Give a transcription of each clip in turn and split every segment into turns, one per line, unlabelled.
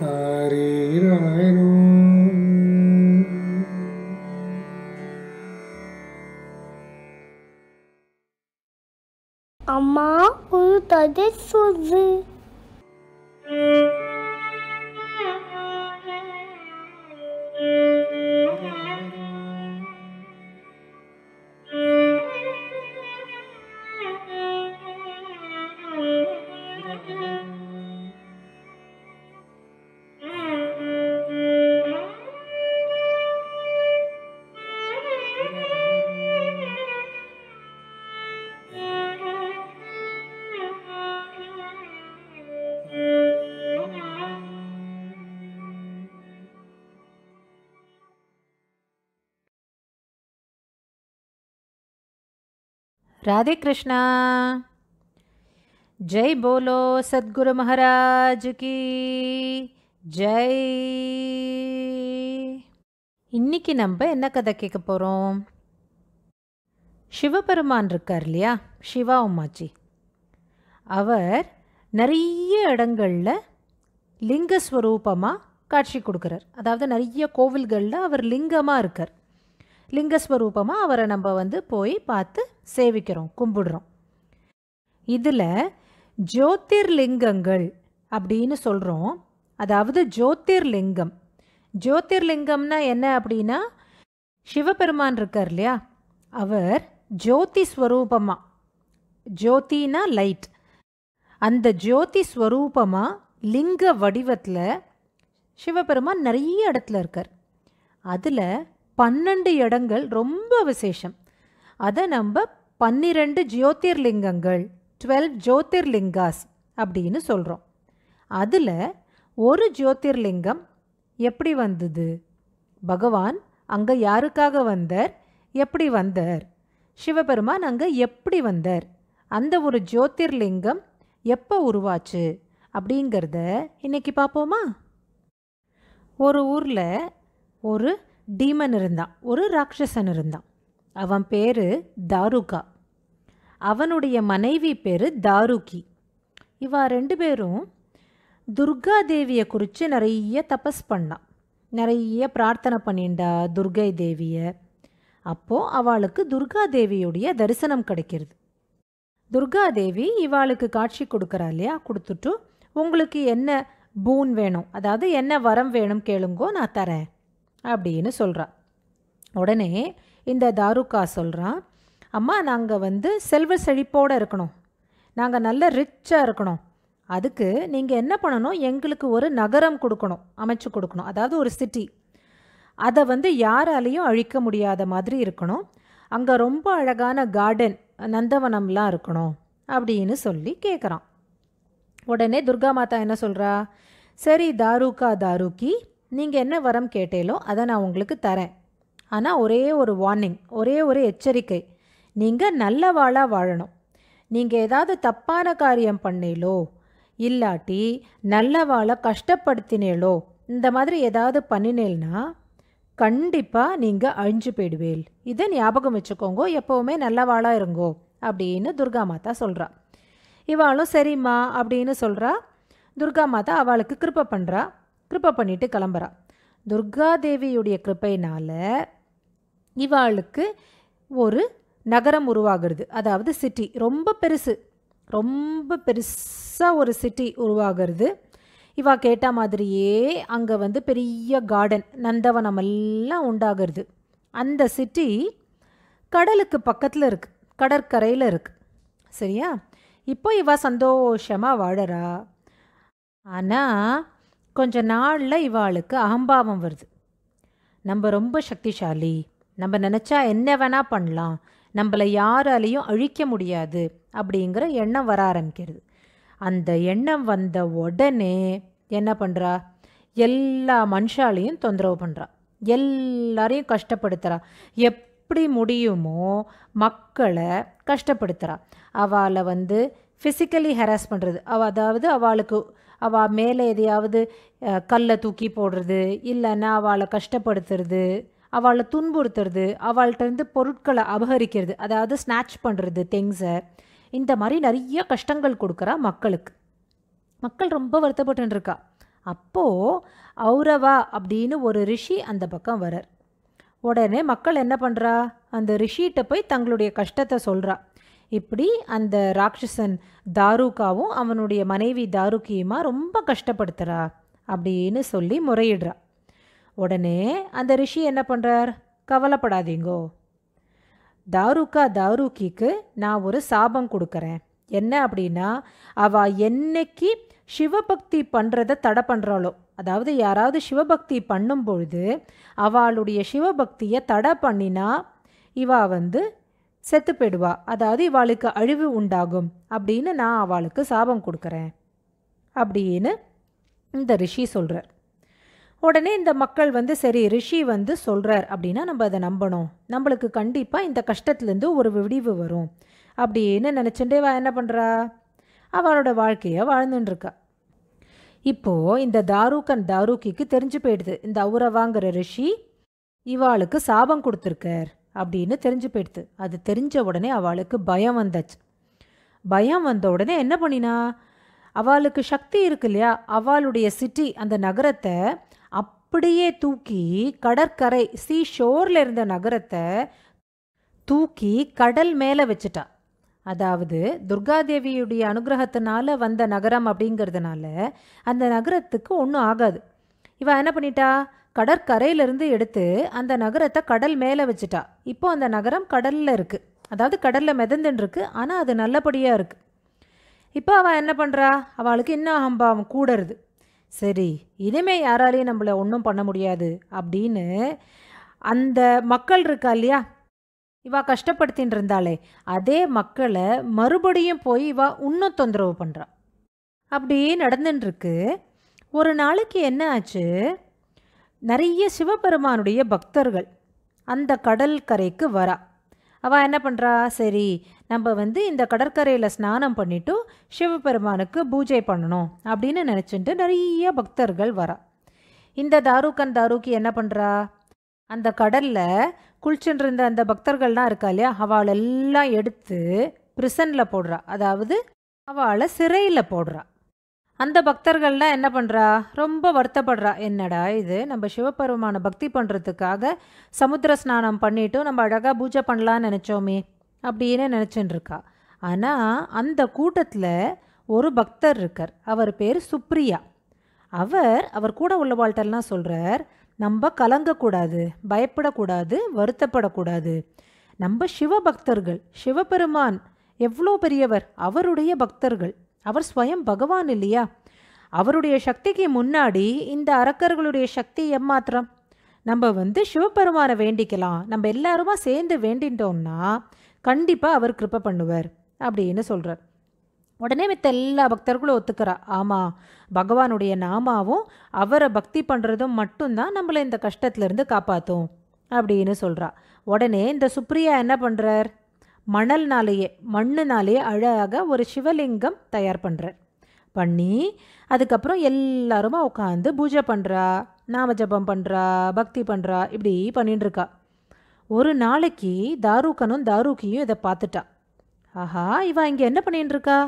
हरि
ராதே கிருஷ்ணா. ஜெய் போலோ சத்குரு மகாராஜ் கி. ஜெய். இன்னைக்கு நம்ம என்ன கதை கேட்க போகிறோம் சிவபெருமான் இருக்கார் இல்லையா? சிவா உமாச்சி அவர் நிறைய இடங்களில் லிங்கஸ்வரூபமாக காட்சி கொடுக்குறார். அதாவது நிறைய கோவில்களில் அவர் லிங்கமாக இருக்கார். லிங்கஸ்வரூபமாக அவரை நம்ம வந்து போய் பார்த்து சேவிக்கிறோம் கும்பிடுறோம். இதில் ஜோதிர்லிங்கங்கள் அப்படின்னு சொல்கிறோம் அதாவது ஜோதிர்லிங்கம். ஜோதிர்லிங்கம்னா என்ன அப்படின்னா சிவபெருமான் இருக்கார் இல்லையா? அவர் ஜோதி ஸ்வரூபமாக ஜோதினா லைட். அந்த ஜோதி ஸ்வரூபமாக லிங்க வடிவத்தில் சிவபெருமான் நிறைய இடத்துல இருக்கார். அதில் பன்னெண்டு இடங்கள் ரொம்ப விசேஷம். அதை நம்ம பன்னிரெண்டு ஜோதிர்லிங்கங்கள் டுவெல் ஜோதிர்லிங்காஸ் அப்படின்னு சொல்கிறோம் அதில் ஒரு ஜோதிர்லிங்கம் எப்படி வந்தது? பகவான் அங்கே யாருக்காக வந்தார்? எப்படி வந்தார்? சிவபெருமான் அங்கே எப்படி வந்தார்? அந்த ஒரு ஜோதிர்லிங்கம் எப்போ உருவாச்சு? அப்படிங்கிறத இன்னைக்கு பார்ப்போமா? ஒரு ஊரில் ஒரு டீமன் இருந்தான். ஒரு ராட்சசன் இருந்தான். அவன் பேர் தாருகா. அவனுடைய மனைவி பேர் தாருகி. இவா ரெண்டு பேரும் துர்கா தேவியை குறித்து நிறைய தபஸ் பண்ணான். நிறைய பிரார்த்தனை பண்ணிண்டா துர்கை தேவியை. அப்போது அவளுக்கு துர்கா தேவியுடைய தரிசனம் கிடைக்கிறது. துர்கா தேவி இவாளுக்கு காட்சி கொடுக்குறா இல்லையா? கொடுத்துட்டு உங்களுக்கு என்ன பூன் வேணும்? அதாவது என்ன வரம் வேணும் கேளுங்கோ நான் தரேன். அப்படின்னு சொல்கிறா உடனே இந்த தாருக்கா சொல்கிறான் அம்மா நாங்கள் வந்து செல்வ செழிப்போடு இருக்கணும். நாங்கள் நல்ல ரிச்சாக இருக்கணும். அதுக்கு நீங்கள் என்ன பண்ணணும்? எங்களுக்கு ஒரு நகரம் கொடுக்கணும் அமைச்சு கொடுக்கணும். அதாவது ஒரு சிட்டி அதை வந்து யாராலையும் அழிக்க முடியாத மாதிரி இருக்கணும். அங்கே ரொம்ப அழகான கார்டன் நந்தவனம்லாம் இருக்கணும் அப்படின்னு சொல்லி கேட்குறான் உடனே துர்கா மாதா என்ன சொல்கிறா சரி தாருக்கா தாருக்கி நீங்கள் என்ன வரம் கேட்டேலோ அதை நான் உங்களுக்கு தரேன். ஆனால் ஒரே ஒரு வார்னிங் ஒரே ஒரு எச்சரிக்கை. நீங்கள் நல்ல வாழாக வாழணும். நீங்கள் ஏதாவது தப்பான காரியம் பண்ணீலோ இல்லாட்டி நல்ல வாழை கஷ்டப்படுத்தினேலோ இந்த மாதிரி ஏதாவது பண்ணினேல்னா கண்டிப்பாக நீங்கள் அழிஞ்சு போயிடுவேல். இதை ஞாபகம் வச்சுக்கோங்க எப்போவுமே நல்லவாளாக இருங்கோ அப்படின்னு துர்கா மாதா சொல்கிறா இவாளும் சரிம்மா அப்படின்னு சொல்கிறா துர்கா மாதா அவளுக்கு கிருப்பை பண்ணுறா கிருப்பை பண்ணிட்டு கிளம்புறா. துர்கா தேவியுடைய கிருப்பையினால் இவாளுக்கு ஒரு நகரம் உருவாகிறது. அதாவது சிட்டி ரொம்ப பெருசு. ரொம்ப பெருசாக ஒரு சிட்டி உருவாகிறது. இவா கேட்ட மாதிரியே அங்கே வந்து பெரிய கார்டன் நந்தவனம் எல்லாம் உண்டாகிறது. அந்த சிட்டி கடலுக்கு பக்கத்தில் இருக்குது கடற்கரையில் இருக்குது சரியா? இப்போ இவா சந்தோஷமாக வாழறா. ஆனால் கொஞ்ச நாளில் இவாளுக்கு அகம்பாவம் வருது. நம்ம ரொம்ப சக்திசாலி. நம்ம நினச்சா என்ன வேணால் பண்ணலாம். நம்மளை யாராலையும் அழிக்க முடியாது அப்படிங்கிற எண்ணம் வர ஆரம்பிக்கிறது. அந்த எண்ணம் வந்த உடனே என்ன பண்ணுறா எல்லா மனுஷாலையும் தொந்தரவு பண்ணுறா எல்லாரையும் கஷ்டப்படுத்துகிறா எப்படி முடியுமோ மக்களை கஷ்டப்படுத்துகிறா அவளை வந்து ஃபிசிக்கலி ஹெராஸ் பண்ணுறது அவ அதாவது அவளுக்கு அவள் மேலே எதையாவது கல்லை தூக்கி போடுறது இல்லைன்னா அவளை கஷ்டப்படுத்துறது அவளை துன்புறுத்துறது அவள்கிட்டருந்து பொருட்களை அபகரிக்கிறது அதாவது ஸ்நாட்ச் பண்ணுறது திங்ஸை இந்த மாதிரி நிறைய கஷ்டங்கள் கொடுக்குறா மக்களுக்கு. மக்கள் ரொம்ப வருத்தப்பட்டுருக்கா. அப்போது ஔரவா அப்படின்னு ஒரு ரிஷி அந்த பக்கம் வரார். உடனே மக்கள் என்ன பண்ணுறா அந்த ரிஷிகிட்ட போய் தங்களுடைய கஷ்டத்தை சொல்கிறா இப்படி அந்த ராட்சசன் தாருகாவும் அவனுடைய மனைவி தாருகியுமா ரொம்ப கஷ்டப்படுத்துகிறா அப்படின்னு சொல்லி முறையிடுறா. உடனே அந்த ரிஷி என்ன பண்ணுறார் கவலைப்படாதீங்கோ. தாருகா தாருகிக்கு நான் ஒரு சாபம் கொடுக்குறேன். என்ன அப்படின்னா அவ என்னைக்கு சிவபக்தி பண்ணுறத தடை பண்ணுறாளோ அதாவது யாராவது சிவபக்தி பண்ணும் பொழுது அவளுடைய சிவபக்தியை தடை பண்ணினா இவா வந்து செத்து போயிடுவா அதாவது இவாளுக்கு அழிவு உண்டாகும். அப்படின்னு நான் அவளுக்கு சாபம் கொடுக்குறேன். அப்படின்னு இந்த ரிஷி சொல்கிறார் உடனே இந்த மக்கள் வந்து சரி ரிஷி வந்து சொல்கிறார் அப்படின்னா நம்ம அதை நம்பணும். நம்மளுக்கு கண்டிப்பாக இந்த கஷ்டத்துலேருந்து ஒரு விடிவு வரும். அப்படின்னு நினச்சிட்டே வா என்ன பண்ணுறா அவளோட வாழ்க்கையை வாழ்ந்துட்டுருக்கா. இப்போது இந்த தாரூக்கன் தாரூக்கிக்கு தெரிஞ்சு போயிடுது. இந்த ஔரவாங்கிற ரிஷி இவாளுக்கு சாபம் கொடுத்துருக்கார். அப்படின்னு தெரிஞ்சு போயிடுது அது தெரிஞ்ச உடனே அவளுக்கு பயம் வந்தாச்சு. பயம் வந்த உடனே என்ன பண்ணினா அவளுக்கு சக்தி இருக்கு இல்லையா? அவளுடைய சிட்டி அந்த நகரத்தை அப்படியே தூக்கி கடற்கரை சீ ஷோரில் இருந்த நகரத்தை தூக்கி கடல் மேலே வச்சுட்டா. அதாவது துர்காதேவியுடைய அனுகிரகத்தினால வந்த நகரம் அப்படிங்கிறதுனால அந்த நகரத்துக்கு ஒன்றும் ஆகாது. இவ என்ன பண்ணிட்டா கடற்கரையிலிருந்து எடுத்து அந்த நகரத்தை கடல் மேலே வச்சுட்டா. இப்போ அந்த நகரம் கடலில் இருக்குது அதாவது கடலில் மிதந்துன்னு இருக்கு ஆனால் அது நல்லபடியாக இருக்குது இப்போ அவள் என்ன பண்ணுறா அவளுக்கு இன்னும் அகம்பாவம் கூடருது. சரி இனிமே யாராலையும் நம்மளை ஒன்றும் பண்ண முடியாது அப்படின்னு அந்த மக்கள் இருக்கா இல்லையா? இவா கஷ்டப்படுத்தின்னு இருந்தாளே அதே மக்களை மறுபடியும் போய் இவா இன்னும் தொந்தரவு பண்ணுறா அப்படி நடந்துட்டுருக்கு ஒரு நாளைக்கு என்ன ஆச்சு? நிறைய சிவபெருமானுடைய பக்தர்கள் அந்த கடல் கரைக்கு வரா. அவள் என்ன பண்ணுறா சரி நம்ம வந்து இந்த கடற்கரையில் ஸ்நானம் பண்ணிவிட்டு சிவபெருமானுக்கு பூஜை பண்ணணும் அப்படின்னு நினச்சிட்டு நிறைய பக்தர்கள் வரா. இந்த தாருக்கன் தாருக்கி என்ன பண்ணுறா அந்த கடலில் குளிச்சுட்டு இருந்த அந்த பக்தர்கள்லாம் இருக்கா இல்லையா? அவளெல்லாம் எடுத்து பிரிசனில் போடுறா. அதாவது அவளை சிறையில் போடுறா. அந்த பக்தர்கள்லாம் என்ன பண்ணுறா ரொம்ப வருத்தப்படுறா. என்னடா இது? நம்ம சிவபெருமான பக்தி பண்ணுறதுக்காக சமுத்திர ஸ்நானம் பண்ணிவிட்டு நம்ம அழகாக பூஜை பண்ணலான்னு நினச்சோமே அப்படின்னு நினச்சின்னு ஆனால் அந்த கூட்டத்தில் ஒரு பக்தர் இருக்கார். அவர் பேர் சுப்ரியா. அவர் அவர் கூட உள்ளவாழ்கிட்டெல்லாம் சொல்கிறார் நம்ம கலங்கக்கூடாது பயப்படக்கூடாது வருத்தப்படக்கூடாது. நம்ம சிவபக்தர்கள் சிவபெருமான் எவ்வளோ பெரியவர் அவருடைய பக்தர்கள். அவர் ஸ்வயம் பகவான் இல்லையா? அவருடைய சக்திக்கு முன்னாடி இந்த அரக்கர்களுடைய சக்தி எம்மாத்திரம்? நம்ம வந்து சிவபெருமானை வேண்டிக்கலாம். நம்ம எல்லாருமா சேர்ந்து வேண்டிட்டோம்னா கண்டிப்பாக அவர் கிருப்ப பண்ணுவார் அப்படின்னு சொல்கிறார் உடனே மித்த எல்லா பக்தர்களும் ஒத்துக்கிறா. ஆமாம் பகவானுடைய நாமாவும் அவரை பக்தி பண்ணுறதும் மட்டும்தான் நம்மளை இந்த கஷ்டத்துலேருந்து காப்பாற்றும் அப்படின்னு சொல்கிறா உடனே இந்த சுப்ரியா என்ன பண்ணுறார் மணல்னாலேயே மண்ணுனாலேயே அழகாக ஒரு சிவலிங்கம் தயார் பண்ணுறார் பண்ணி அதுக்கப்புறம் எல்லாருமா உட்காந்து பூஜை பண்ணுறா நாம ஜபம் பண்ணுறா பக்தி பண்ணுறா இப்படி பண்ணிட்டுருக்கா ஒரு நாளைக்கு தாரூக்கனும் தாரூக்கியும் இதை பார்த்துட்டா. ஆஹா இவ இங்கே என்ன பண்ணிட்டுருக்கா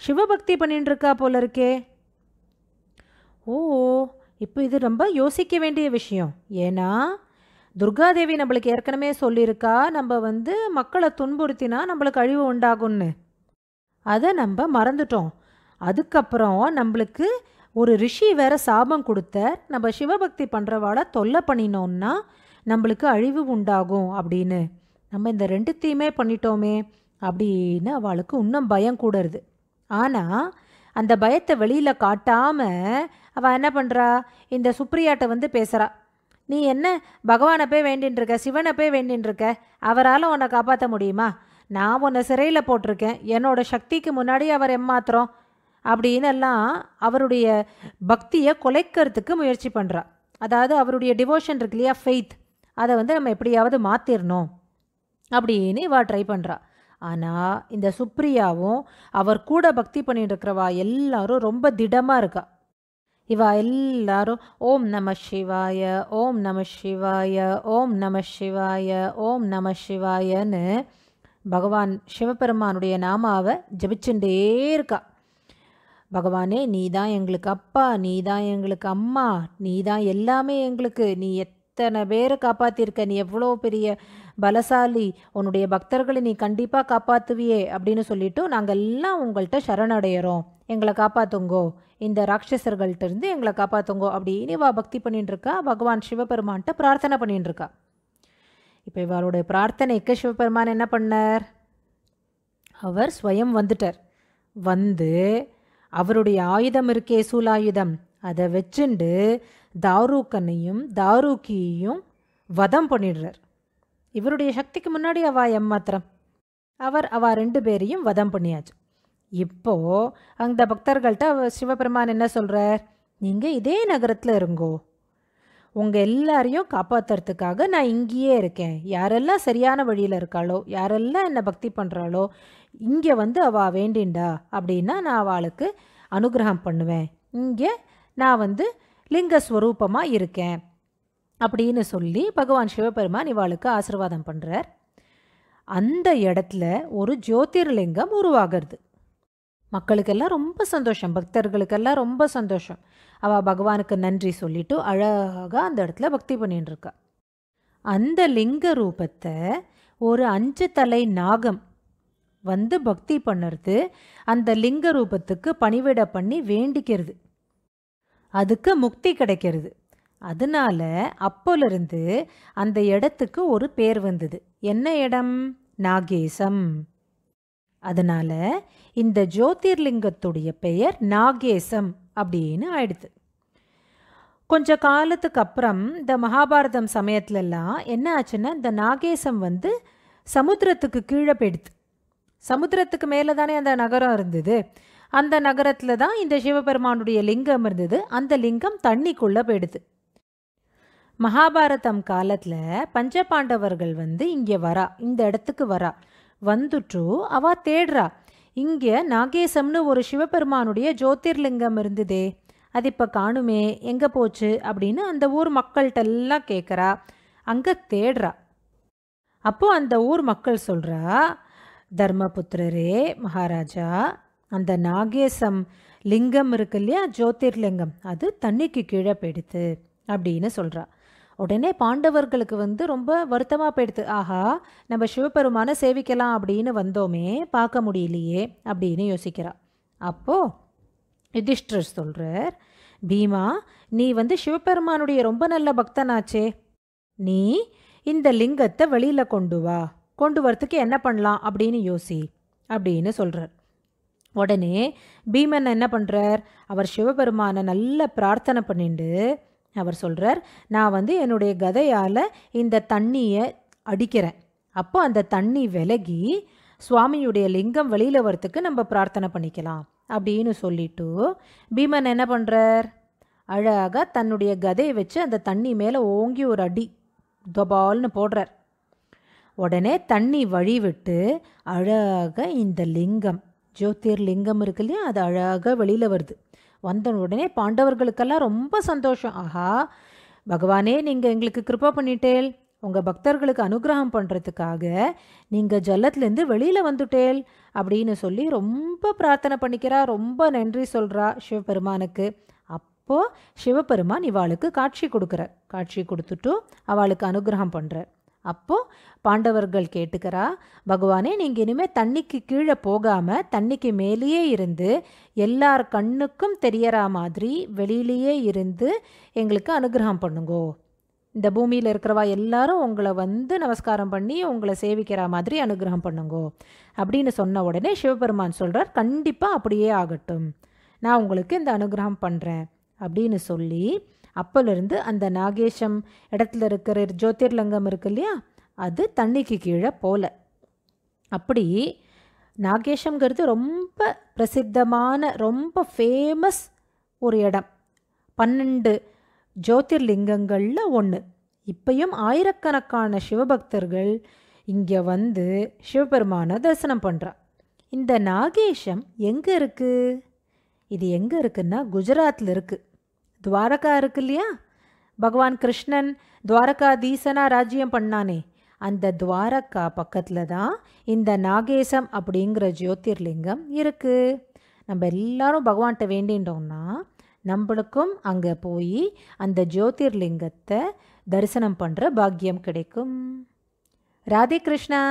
சிவபக்தி பண்ணிட்டுருக்கா போல இருக்கே. ஓ இப்போ இது ரொம்ப யோசிக்க வேண்டிய விஷயம். ஏன்னா துர்காதேவி நம்மளுக்கு ஏற்கனவே சொல்லியிருக்கா நம்ம வந்து மக்களை துன்புறுத்தினா நம்மளுக்கு அழிவு உண்டாகும்னு. அதை நம்ம மறந்துட்டோம். அதுக்கப்புறம் நம்மளுக்கு ஒரு ரிஷி வேற சாபம் கொடுத்த நம்ம சிவபக்தி பண்ணுறவாளை தொல்லை பண்ணினோம்னா நம்மளுக்கு அழிவு உண்டாகும் அப்படின்னு. நம்ம இந்த ரெண்டுத்தையுமே பண்ணிட்டோமே அப்படின்னு அவளுக்கு இன்னும் பயம் கூடுறது ஆனால் அந்த பயத்தை வெளியில் காட்டாமல் அவள் என்ன பண்ணுறா இந்த சுப்ரியாட்ட வந்து பேசுகிறா நீ என்ன பகவானை போய் வேண்டின்னு இருக்க சிவனை போய் வேண்டின்னு இருக்க? அவரால் உன்னை காப்பாற்ற முடியுமா? நான் உன்னை சிறையில் போட்டிருக்கேன். என்னோட சக்திக்கு முன்னாடி அவர் எம்மாத்திரம் அப்படின்னு எல்லாம் அவருடைய பக்தியை குலைக்கிறதுக்கு முயற்சி பண்ணுறா அதாவது அவருடைய டிவோஷன் இருக்கு இல்லையா ஃபெய்த் அதை வந்து நம்ம எப்படியாவது மாற்றிடணும் அப்படின்னு இவா ட்ரை பண்ணுறா ஆனால் இந்த சுப்ரியாவும் அவர் கூட பக்தி பண்ணிட்டு இருக்கிறவா எல்லாரும் ரொம்ப திடமாக இருக்கா. இவா எல்லாரும் ஓம் நம சிவாய ஓம் நம சிவாய ஓம் நம சிவாய ஓம் நம சிவாயன்னு பகவான் சிவபெருமானுடைய நாமாவை ஜபிச்சுட்டே இருக்கா. பகவானே நீ தான் எங்களுக்கு அப்பா நீ தான் எங்களுக்கு அம்மா நீ தான் எல்லாமே எங்களுக்கு. நீ எத்தனை பேரை காப்பாற்றிருக்க நீ எவ்வளோ பெரிய பலசாலி. உன்னுடைய பக்தர்களை நீ கண்டிப்பாக காப்பாற்றுவியே அப்படின்னு சொல்லிட்டு நாங்கள் எல்லாம் உங்கள்கிட்ட சரணடைகிறோம் எங்களை காப்பாத்துங்கோ. இந்த ராட்சசர்கள்ட்ட இருந்து எங்களை காப்பாத்துங்கோ அப்படின்னு இவா பக்தி பண்ணிட்டு இருக்கா பகவான் சிவபெருமான்கிட்ட பிரார்த்தனை பண்ணிட்டு இருக்கா இப்போ இவளுடைய பிரார்த்தனைக்கு சிவபெருமான் என்ன பண்ணார்? அவர் ஸ்வயம் வந்துட்டார். வந்து அவருடைய ஆயுதம் இருக்கே சூலாயுதம். அதை வச்சுண்டு தாரூக்கனையும் தாரூக்கியையும் வதம் பண்ணிடுறார். இவருடைய சக்திக்கு முன்னாடி அவா எம்மாத்திரம் அவர் அவா ரெண்டு பேரையும் வதம் பண்ணியாச்சு. இப்போ அந்த பக்தர்கள்ட்ட சிவபெருமான் என்ன சொல்றார்? நீங்க இதே நகரத்துல இருங்கோ. உங்க எல்லாரையும் காப்பாத்துறதுக்காக நான் இங்கேயே இருக்கேன். யாரெல்லாம் சரியான வழியில இருக்காளோ யாரெல்லாம் என்ன பக்தி பண்றாளோ இங்க வந்து அவ வேண்டிண்டா அப்படின்னா நான் அவளுக்கு அனுகிரகம் பண்ணுவேன். இங்கே நான் வந்து லிங்க ஸ்வரூபமா இருக்கேன் அப்படின்னு சொல்லி பகவான் சிவபெருமான் இவாளுக்கு ஆசீர்வாதம் பண்றார். அந்த இடத்துல ஒரு ஜோதிர்லிங்கம் உருவாகிறது. மக்களுக்கெல்லாம் ரொம்ப சந்தோஷம் பக்தர்களுக்கெல்லாம் ரொம்ப சந்தோஷம். அவள் பகவானுக்கு நன்றி சொல்லிட்டு அழகாக அந்த இடத்துல பக்தி பண்ணிட்டு இருக்கா அந்த லிங்க ரூபத்தை ஒரு அஞ்சு தலை நாகம் வந்து பக்தி பண்ணுறது அந்த லிங்க ரூபத்துக்கு பணிவிட பண்ணி வேண்டிக்கிறது. அதுக்கு முக்தி கிடைக்கிறது. அதனால அப்போலிருந்து அந்த இடத்துக்கு ஒரு பேர் வந்தது. என்ன இடம்? நாகேசம். அதனால இந்த ஜோதிர்லிங்கத்துடைய பெயர் நாகேசம் அப்படின்னு ஆயிடுது. கொஞ்ச காலத்துக்கு அப்புறம் இந்த மகாபாரதம் சமயத்துலலாம் என்ன ஆச்சுன்னா இந்த நாகேசம் வந்து சமுத்திரத்துக்கு கீழே போயிடுது. சமுத்திரத்துக்கு மேலே தானே அந்த நகரம் இருந்தது. அந்த நகரத்தில் தான் இந்த சிவபெருமானுடைய லிங்கம் இருந்தது. அந்த லிங்கம் தண்ணிக்குள்ளே போயிடுது. மகாபாரதம் காலத்தில் பஞ்சபாண்டவர்கள் வந்து இங்கே வரா இந்த இடத்துக்கு வரா. வந்துட்டு அவ தேடுறா. இங்கே நாகேசம்னு ஒரு சிவபெருமானுடைய ஜோதிர்லிங்கம் இருந்ததே. அது இப்போ காணுமே எங்கே போச்சு அப்படின்னு அந்த ஊர் மக்கள்கிட்ட எல்லாம் கேட்குறா அங்கே தேடுறா. அப்போ அந்த ஊர் மக்கள் சொல்கிறா தர்மபுத்திரரே மகாராஜா அந்த நாகேசம் லிங்கம் இருக்கு இல்லையா? ஜோதிர்லிங்கம். அது தண்ணிக்கு கீழே போயிடுது. அப்படின்னு சொல்கிறா உடனே பாண்டவர்களுக்கு வந்து ரொம்ப வருத்தமாக போயிடுது. ஆஹா நம்ம சிவபெருமானை சேவிக்கலாம் அப்படின்னு வந்தோமே பார்க்க முடியலையே அப்படின்னு யோசிக்கிறா. அப்போது யுதிஷ்டர் சொல்கிறார் பீமா நீ வந்து சிவபெருமானுடைய ரொம்ப நல்ல பக்தனாச்சே. நீ இந்த லிங்கத்தை வெளியில் கொண்டு வா. கொண்டு வரத்துக்கு என்ன பண்ணலாம்? அப்படின்னு யோசி அப்படின்னு சொல்கிறார் உடனே பீமன் என்ன பண்ணுறார் அவர் சிவபெருமானை நல்ல பிரார்த்தனை பண்ணிண்டு அவர் சொல்கிறார் நான் வந்து என்னுடைய கதையால் இந்த தண்ணியை அடிக்கிறேன். அப்போ அந்த தண்ணி விலகி சுவாமியுடைய லிங்கம் வெளியில் வரத்துக்கு நம்ம பிரார்த்தனை பண்ணிக்கலாம். அப்படின்னு சொல்லிட்டு பீமன் என்ன பண்ணுறார் அழகாக தன்னுடைய கதையை வச்சு அந்த தண்ணி மேலே ஓங்கி ஒரு அடி தொபால்னு போடுறார். உடனே தண்ணி வழி விட்டு அழகாக இந்த லிங்கம் ஜோதிர் லிங்கம் இருக்கு இல்லையா அது அழகாக வெளியில் வருது. வந்த உடனே பாண்டவர்களுக்கெல்லாம் ரொம்ப சந்தோஷம். ஆஹா பகவானே நீங்கள் எங்களுக்கு கிருப்பா பண்ணிட்டேல். உங்கள் பக்தர்களுக்கு அனுகிரகம் பண்ணுறதுக்காக நீங்கள் ஜல்லத்துலேருந்து வெளியில் வந்துட்டேல் அப்படின்னு சொல்லி ரொம்ப பிரார்த்தனை பண்ணிக்கிறா ரொம்ப நன்றி சொல்கிறா சிவபெருமானுக்கு. அப்போது சிவபெருமான் இவாளுக்கு காட்சி கொடுக்குறார். காட்சி கொடுத்துட்டும் அவளுக்கு அனுகிரகம் பண்ணுறார் அப்போது பாண்டவர்கள் கேட்டுக்கிறா பகவானே நீங்கள் இனிமேல் தண்ணிக்கு கீழே போகாமல் தண்ணிக்கு மேலேயே இருந்து எல்லார் கண்ணுக்கும் தெரியற மாதிரி வெளியிலேயே இருந்து எங்களுக்கு அனுகிரகம் பண்ணுங்கோ. இந்த பூமியில் இருக்கிறவா எல்லாரும் உங்களை வந்து நமஸ்காரம் பண்ணி உங்களை சேவிக்கிற மாதிரி அனுகிரகம் பண்ணுங்கோ. அப்படின்னு சொன்ன உடனே சிவபெருமான் சொல்கிறார் கண்டிப்பாக அப்படியே ஆகட்டும். நான் உங்களுக்கு இந்த அனுகிரகம் பண்ணுறேன் அப்படின்னு சொல்லி அப்போலேருந்து அந்த நாகேஷம் இடத்துல இருக்கிற ஜோதிர்லிங்கம் இருக்கு இல்லையா? அது தண்ணிக்கு கீழே போல. அப்படி நாகேஷங்கிறது ரொம்ப பிரசித்தமான ரொம்ப ஃபேமஸ் ஒரு இடம். பன்னெண்டு ஜோதிர்லிங்கங்களில் ஒன்று இப்பையும் ஆயிரக்கணக்கான சிவபக்தர்கள் இங்கே வந்து சிவபெருமானை தரிசனம் பண்ணுறா இந்த நாகேஷம் எங்கே இருக்குது இது எங்கே இருக்குன்னா குஜராத்தில் இருக்குது துவாரகா இருக்கு இல்லையா? பகவான் கிருஷ்ணன் துவாரகாதீசனாக ராஜ்யம் பண்ணானே. அந்த துவாரகா பக்கத்தில் தான் இந்த நாகேசம் அப்படிங்கிற ஜோதிர்லிங்கம் இருக்குது நம்ம எல்லாரும் பகவான்கிட்ட வேண்டின்றோம்னா நம்மளுக்கும் அங்கே போய் அந்த ஜோதிர்லிங்கத்தை தரிசனம் பண்ணுற பாக்கியம் கிடைக்கும். ராதே கிருஷ்ணா.